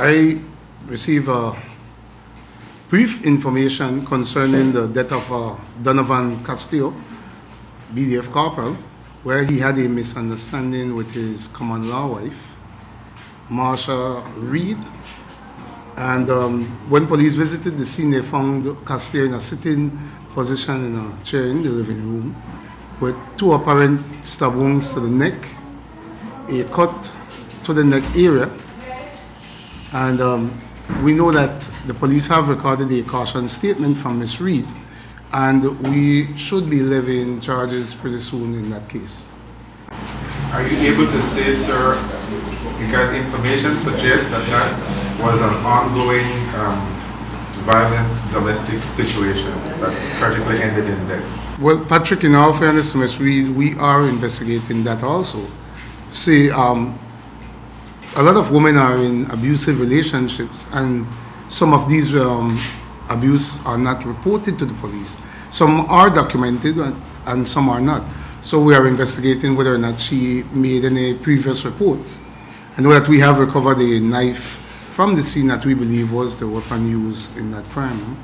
I received a brief information concerning the death of uh, Donovan Castillo, BDF corporal, where he had a misunderstanding with his common law wife, Marsha Reed. And um, when police visited the scene, they found Castillo in a sitting position in a chair in the living room with two apparent stab wounds to the neck, a cut to the neck area, and um, we know that the police have recorded a caution statement from Ms. Reed, and we should be levying charges pretty soon in that case. Are you able to say, sir, because information suggests that that was an ongoing um, violent domestic situation that tragically ended in death? Well, Patrick, in all fairness to Ms. Reed, we are investigating that also. See, um, a lot of women are in abusive relationships, and some of these um, abuse are not reported to the police. Some are documented, and, and some are not. So we are investigating whether or not she made any previous reports. Know that we have recovered a knife from the scene that we believe was the weapon used in that crime.